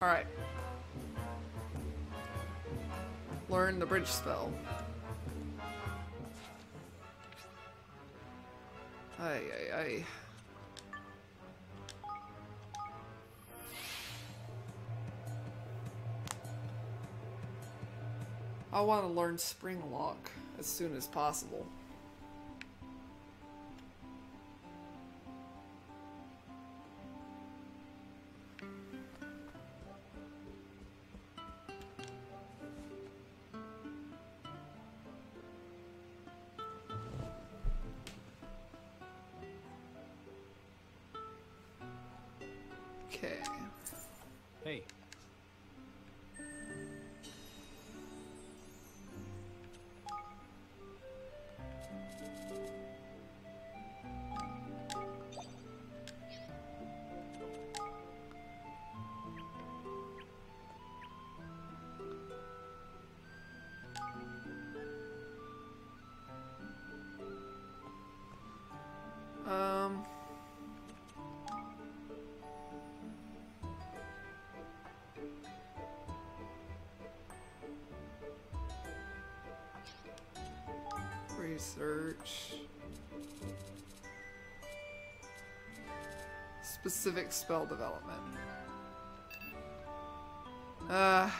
Alright. Learn the bridge spell. Ay, ay, ay. I want to learn Spring Lock as soon as possible. Um. Research. Specific spell development. Uh.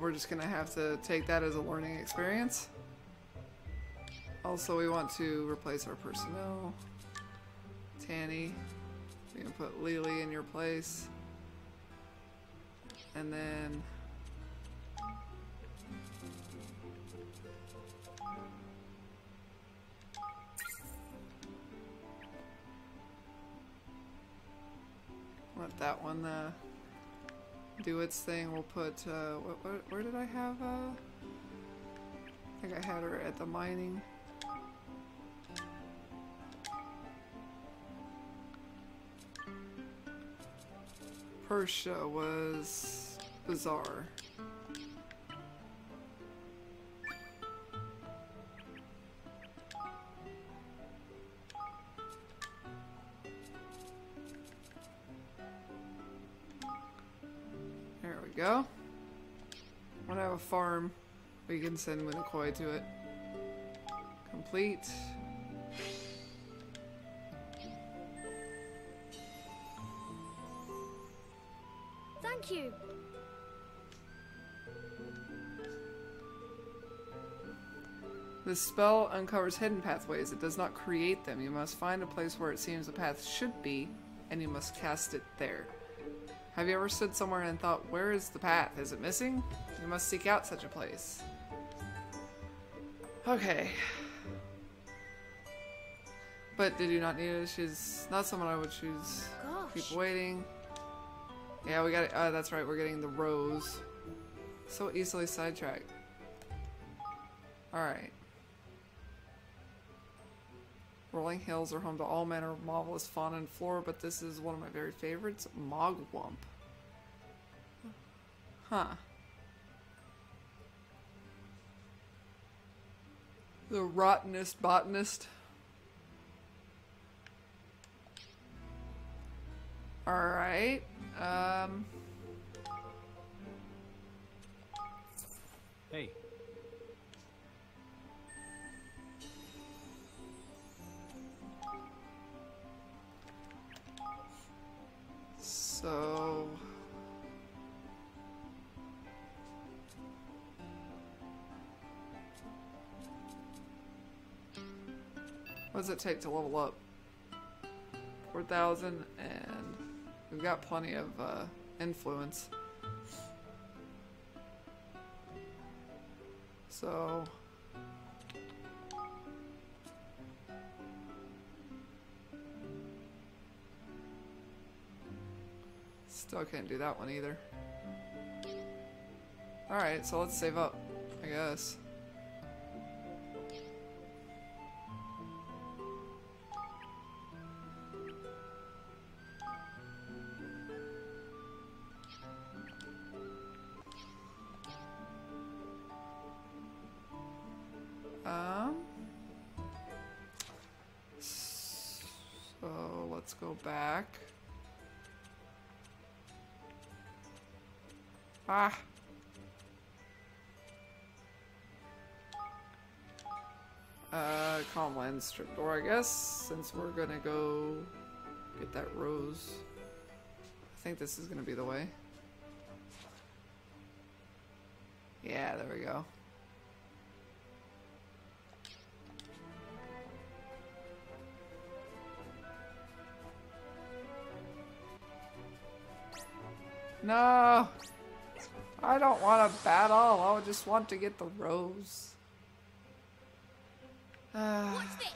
We're just gonna have to take that as a learning experience. Also, we want to replace our personnel. Tani, we can put Lily in your place. And then... do its thing. We'll put, uh, what, what, where did I have, uh, I think I had her at the mining. Persia was bizarre. Can send Winnikoi to it. Complete. Thank you. This spell uncovers hidden pathways. It does not create them. You must find a place where it seems a path should be, and you must cast it there. Have you ever stood somewhere and thought, where is the path? Is it missing? You must seek out such a place. Okay. But did you not need it? She's not someone I would choose. Gosh. Keep waiting. Yeah, we got it. Uh, that's right, we're getting the rose. So easily sidetracked. Alright. Rolling hills are home to all manner of marvelous fauna and flora, but this is one of my very favorites, Mogwump. Huh. The rottenest botanist. Alright. Um, hey, so... What does it take to level up? 4,000 and we've got plenty of uh, influence. So... Still can't do that one either. Alright, so let's save up, I guess. Strip door, I guess, since we're gonna go get that rose. I think this is gonna be the way. Yeah, there we go. No! I don't want to battle, I just want to get the rose. Uh, What's this?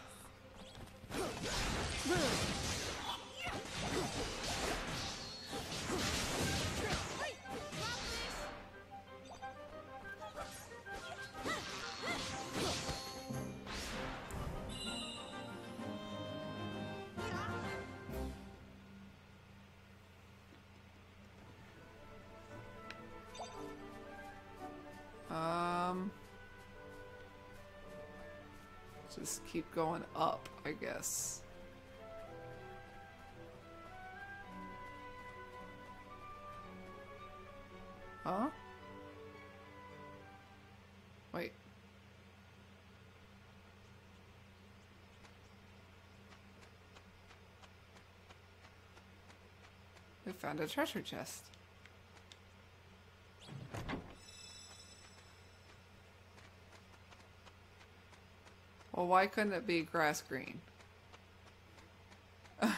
Keep going up, I guess. Huh? Wait. We found a treasure chest. Well, why couldn't it be grass green? hmm,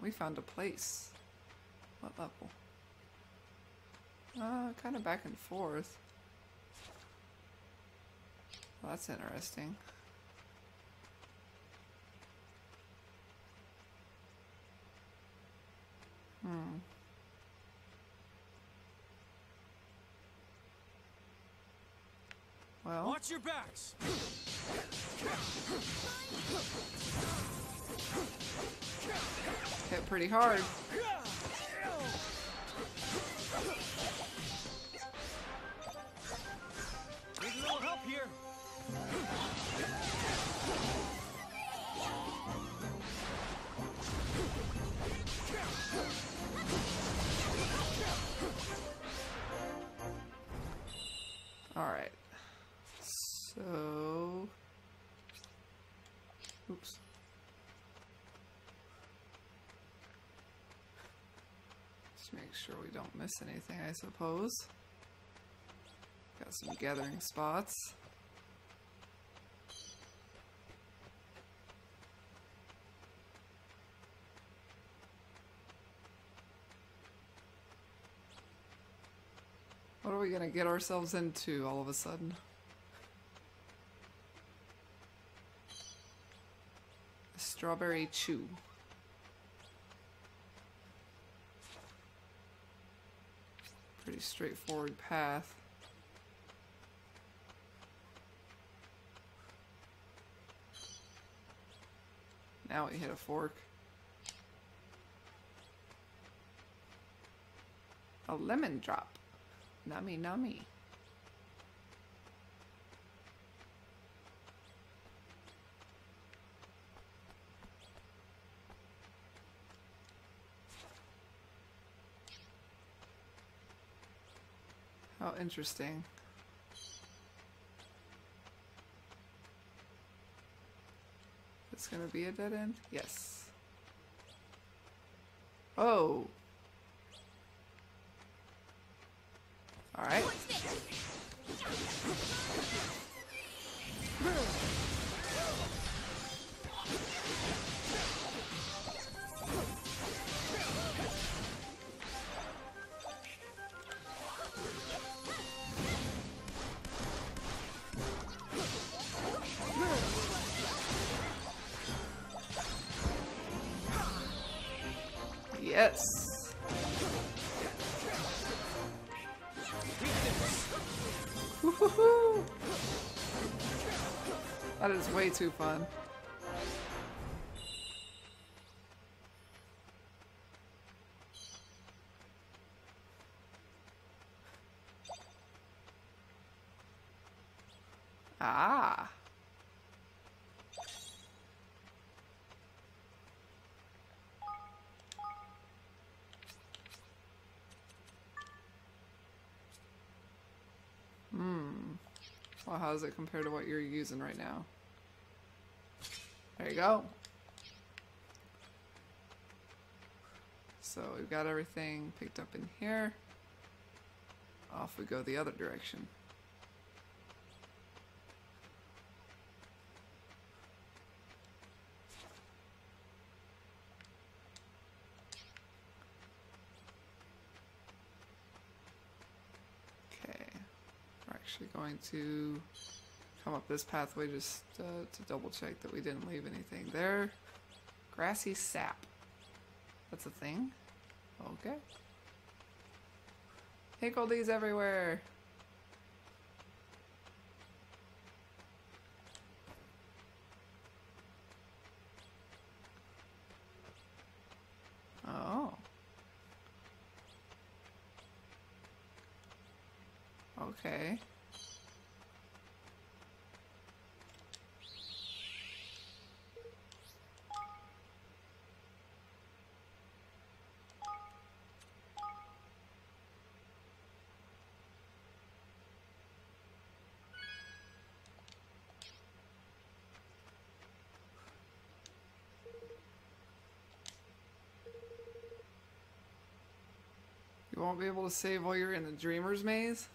we found a place. What level? Uh, kind of back and forth. Well, that's interesting. Hmm. Well, Watch your backs. hit pretty hard. Need a little help here. We don't miss anything, I suppose. Got some gathering spots. What are we gonna get ourselves into all of a sudden? Strawberry chew. Straightforward path. Now we hit a fork. A lemon drop. Nummy nummy. How interesting. It's gonna be a dead end? Yes. Oh. Alright. too fun. Ah. Hmm. Well, how does it compare to what you're using right now? There you go. So we've got everything picked up in here. Off we go the other direction. Okay, we're actually going to come up this pathway just uh, to double check that we didn't leave anything there. Grassy sap. That's a thing. Okay. These everywhere. Oh. Okay. You won't be able to save while you're in the Dreamer's Maze?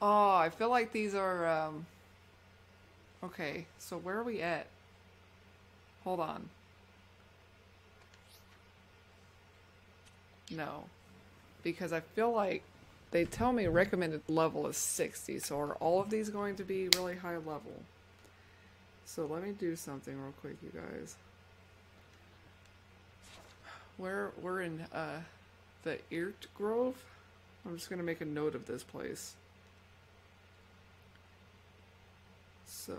Oh, I feel like these are, um... Okay, so where are we at? Hold on. No. Because I feel like they tell me recommended level is 60, so are all of these going to be really high level? So let me do something real quick, you guys. We're, we're in, uh the Irt Grove. I'm just gonna make a note of this place. So,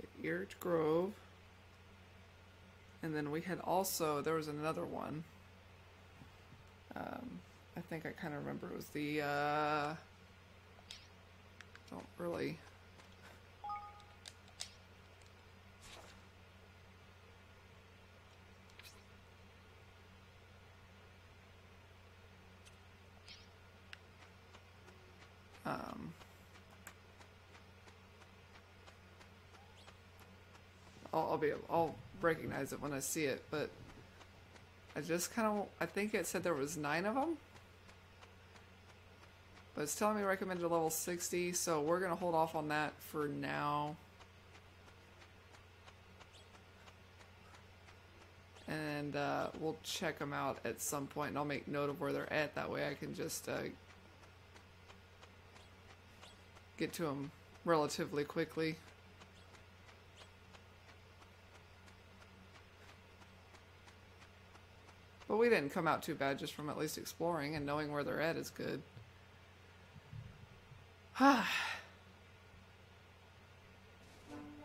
the Irt Grove, and then we had also there was another one. Um, I think I kind of remember it was the. Uh, don't really. Be I'll recognize it when I see it, but I just kind of I think it said there was nine of them, but it's telling me recommended level sixty, so we're gonna hold off on that for now. And uh, we'll check them out at some point, and I'll make note of where they're at. That way, I can just uh, get to them relatively quickly. But we didn't come out too bad just from at least exploring and knowing where they're at is good. oh,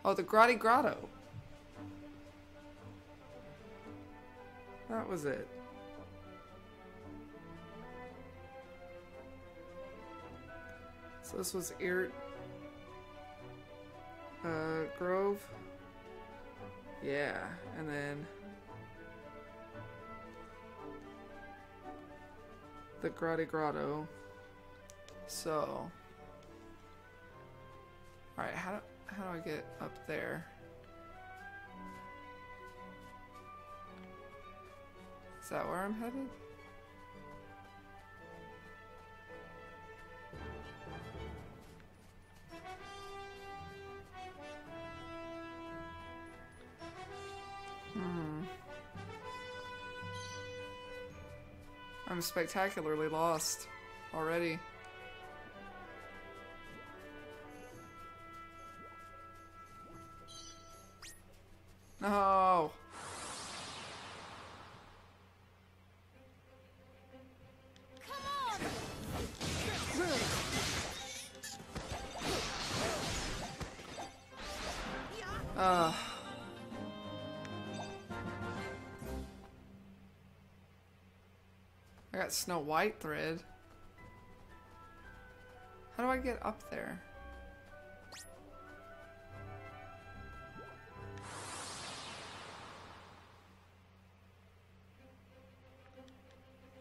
the Grotti Grotto. That was it. So this was Ir uh, Grove. Yeah, and then the Grotti Grotto. So, all right, how do, how do I get up there? Is that where I'm headed? I'm spectacularly lost already. Oh. No. Ugh. I got Snow White thread. How do I get up there?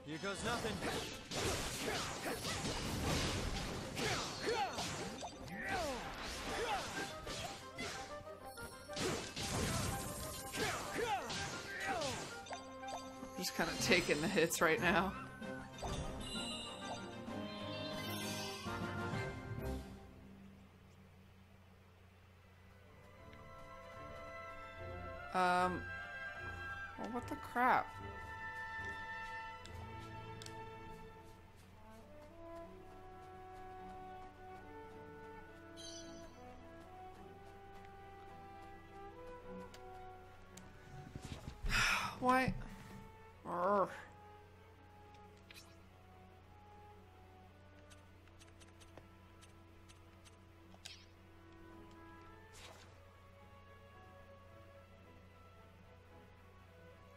You goes nothing. Just kind of taking the hits right now. Why? Urgh.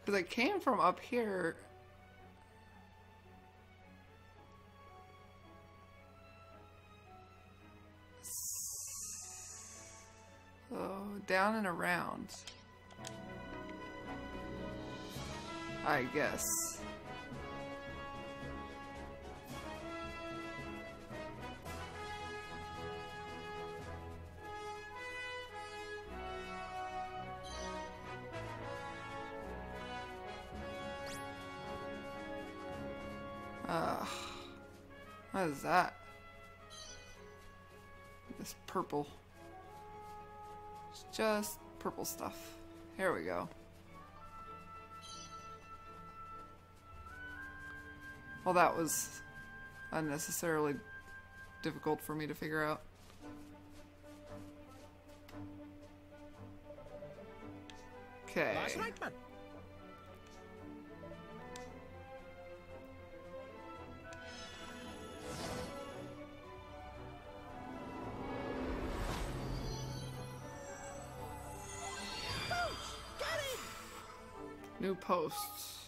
Because I came from up here. So, down and around. I guess. Uh, what is that? This purple. It's just purple stuff. Here we go. Well, that was unnecessarily difficult for me to figure out. Okay. New posts.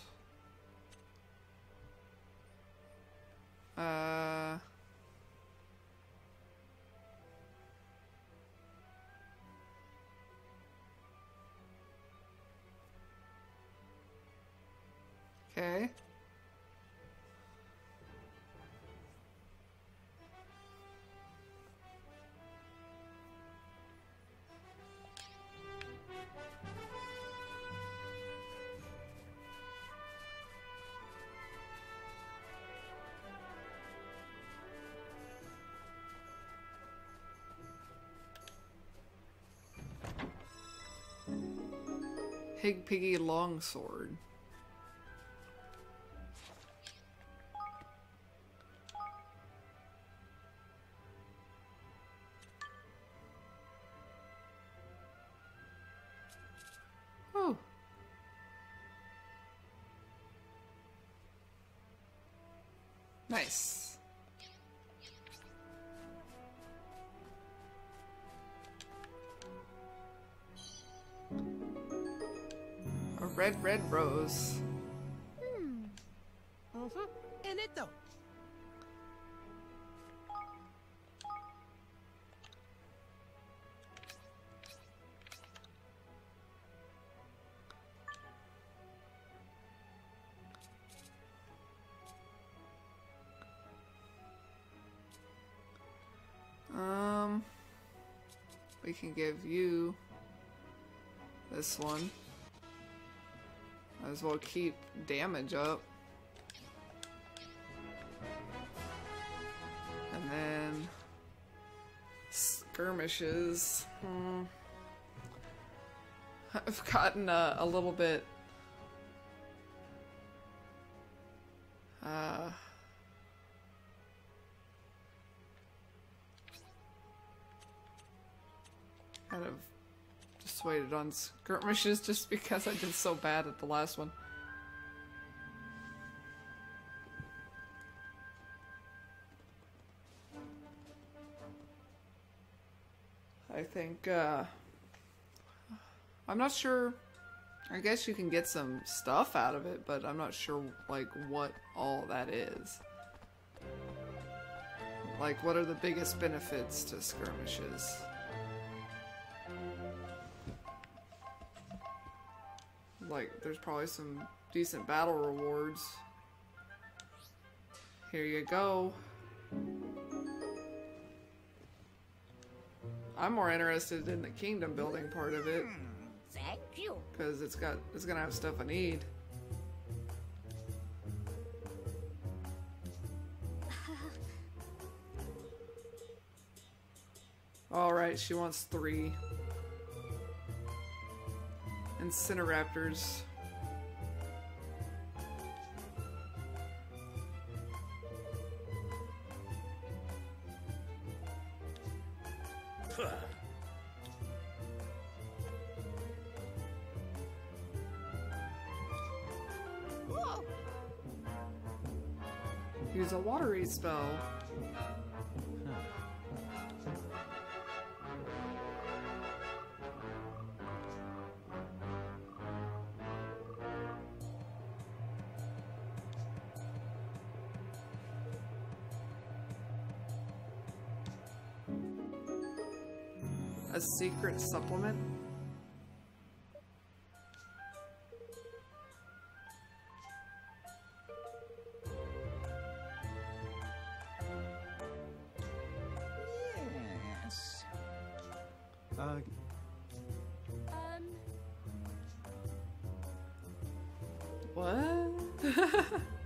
Hig Piggy Longsword. Oh. Nice. Red, rose. Uh-huh. En esto. Um, we can give you this one. Might as well keep damage up. And then skirmishes. Hmm. I've gotten a, a little bit. Uh, kind of waited on skirmishes just because I did so bad at the last one. I think, uh, I'm not sure. I guess you can get some stuff out of it, but I'm not sure, like, what all that is. Like, what are the biggest benefits to skirmishes? Like, there's probably some decent battle rewards. Here you go. I'm more interested in the kingdom building part of it hmm, Thank you. because it's got it's gonna have stuff I need. All right, she wants three. Incineraptors. Use a watery spell. Supplement? Yes. Uh, Um. What?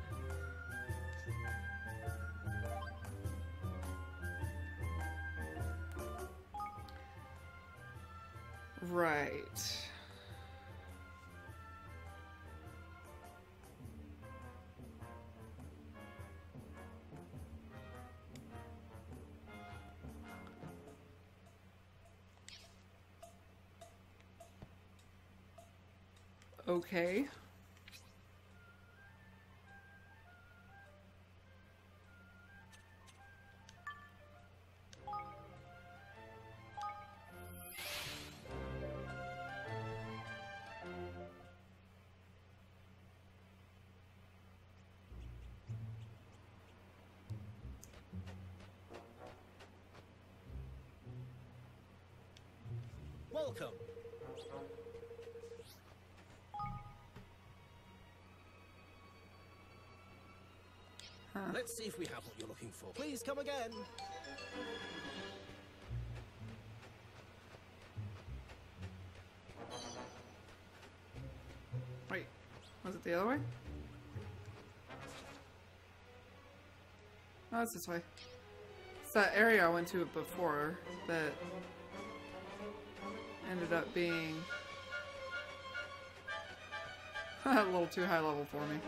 Okay. Let's see if we have what you're looking for. Please come again. Wait, was it the other way? No, it's this way. It's that area I went to before that ended up being a little too high level for me.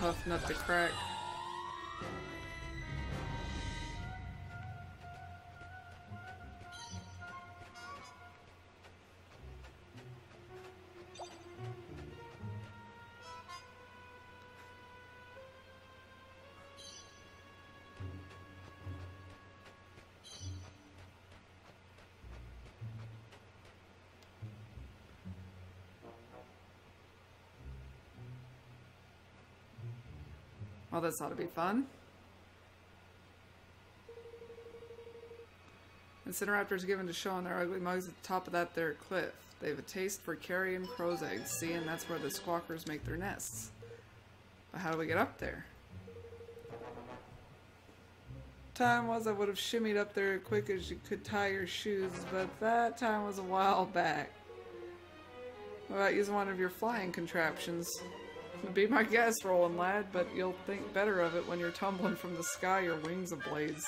Tough nut to crack. Oh, well, this ought to be fun. Incineraptors given to showing their ugly mugs at the top of that there cliff. They have a taste for carrion crow's eggs, seeing that's where the squawkers make their nests. But how do we get up there? Time was I would have shimmied up there as quick as you could tie your shoes, but that time was a while back. What about using one of your flying contraptions? Be my guest, Roland lad, but you'll think better of it when you're tumbling from the sky, your wings ablaze.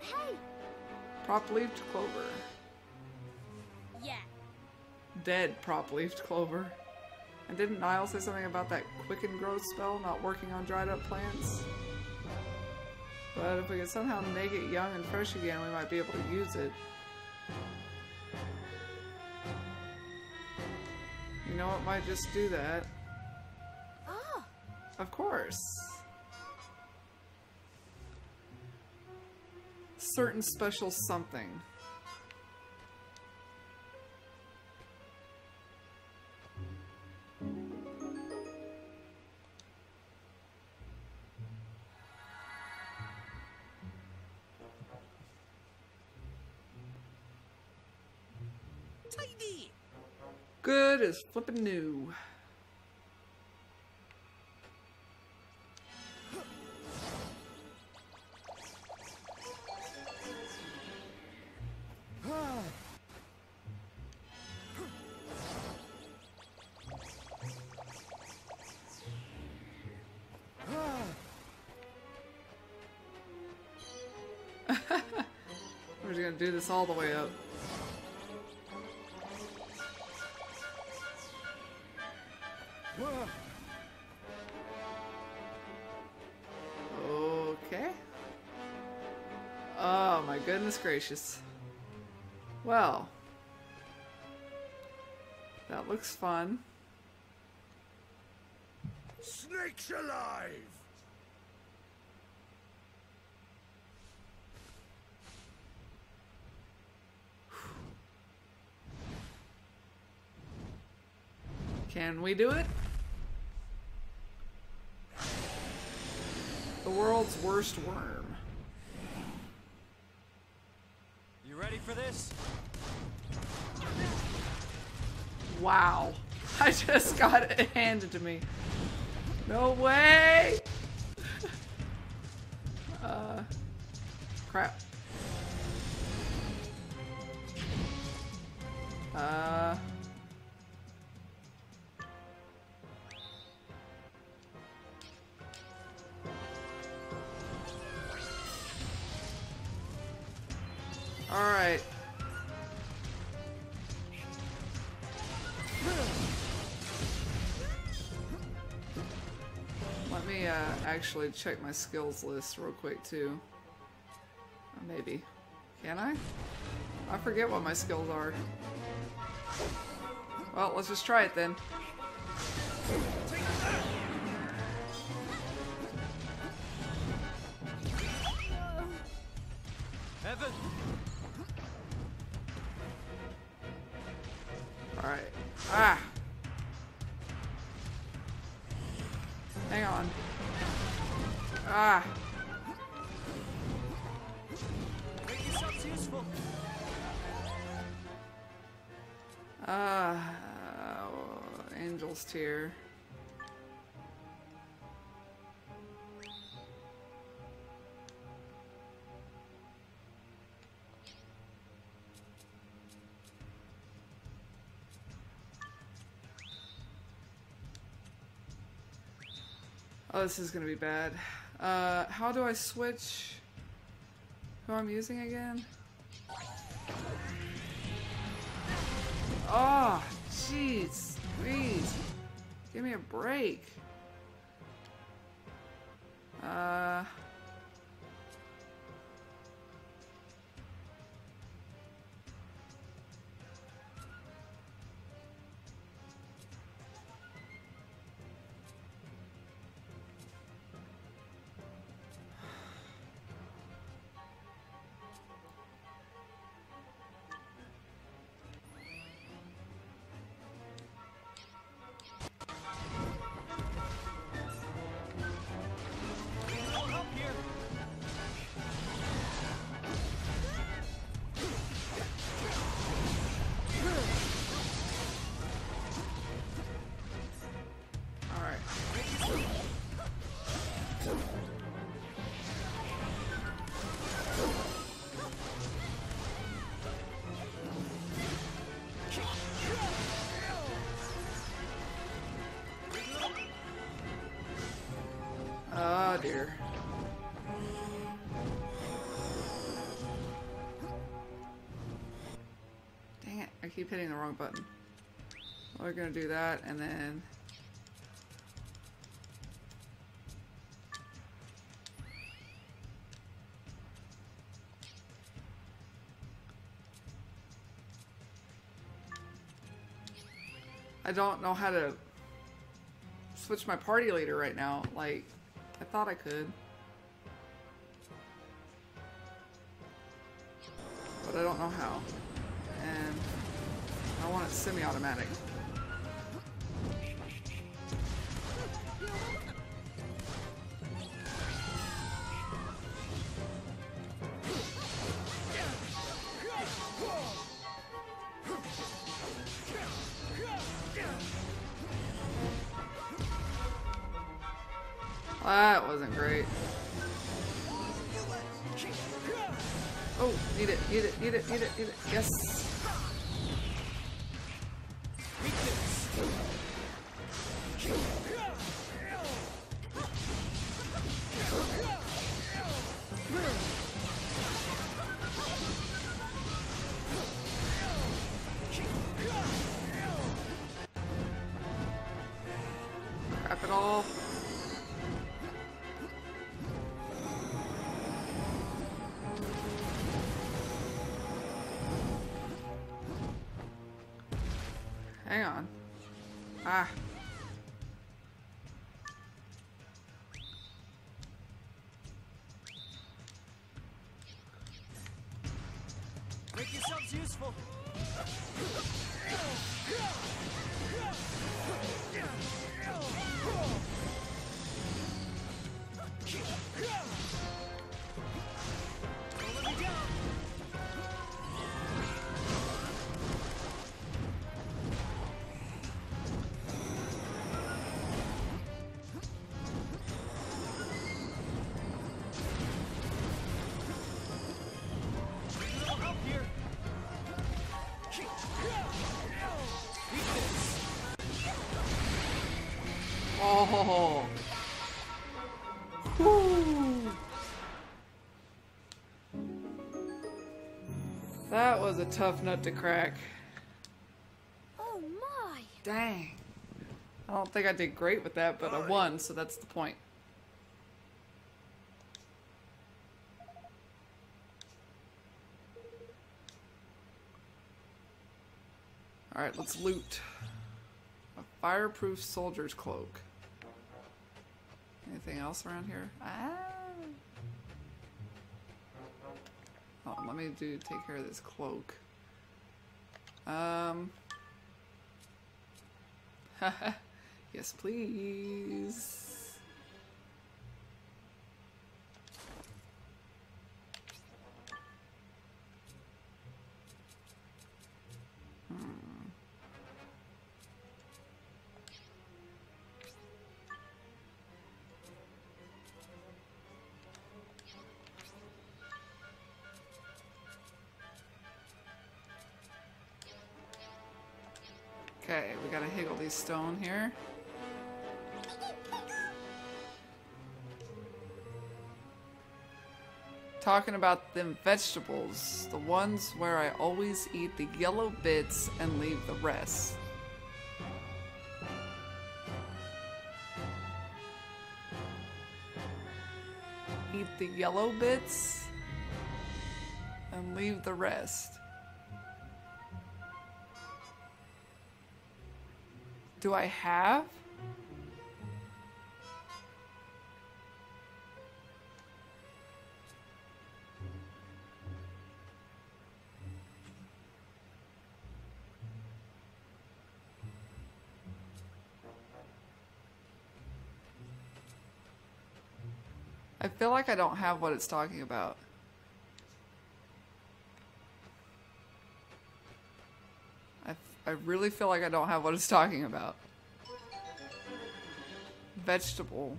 Hey! Prop-leafed clover. Yeah. Dead prop-leafed clover. And didn't Niall say something about that quicken growth spell not working on dried up plants? But if we could somehow make it young and fresh again, we might be able to use it. You know what might just do that? Ah! Of course. Certain special something. Tidy! Good as flipping new. We're just gonna do this all the way up. Gracious. Well. That looks fun. Snakes alive! Can we do it? The world's worst worm. You ready for this? Wow. I just got it handed to me. No way! uh. Crap. Uh. Actually check my skills list real quick too. Uh, maybe. Can I? I forget what my skills are. Well, let's just try it then. Ah! Ah, Angel's Tear. Oh, this is gonna be bad. Uh, how do I switch who I'm using again? Oh, jeez. Please. Give me a break. Keep hitting the wrong button. We're gonna do that and then I don't know how to switch my party leader right now. Like, I thought I could. But I don't know how. I want it semi-automatic. Crap it all. Hang That was a tough nut to crack. Oh my! Dang. I don't think I did great with that, but I won, so that's the point. Alright, let's loot. A fireproof soldier's cloak. Anything else around here? Ah. Oh, let me do take care of this cloak. Um. yes, please. Stone here. Talking about them vegetables, the ones where I always eat the yellow bits and leave the rest. Eat the yellow bits and leave the rest. Do I have? I feel like I don't have what it's talking about. I, really feel like I don't have what it's talking about. Vegetable.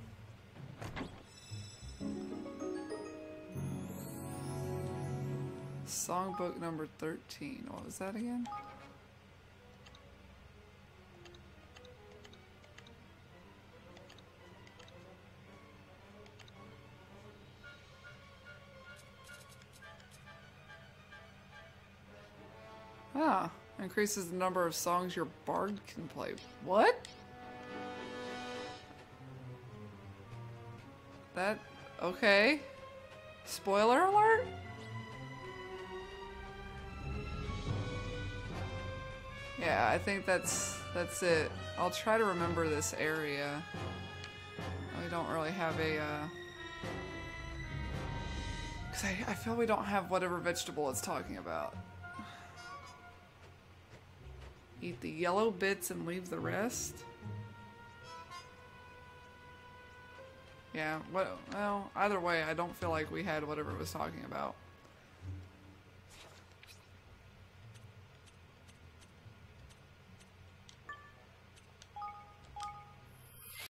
Songbook number 13. What was that again? Ah, Increases the number of songs your bard can play. What? That okay. Spoiler alert? Yeah, I think that's that's it. I'll try to remember this area. We don't really have a uh Cause I, I feel we don't have whatever vegetable it's talking about. Eat the yellow bits and leave the rest? Yeah, what, well, either way, I don't feel like we had whatever it was talking about.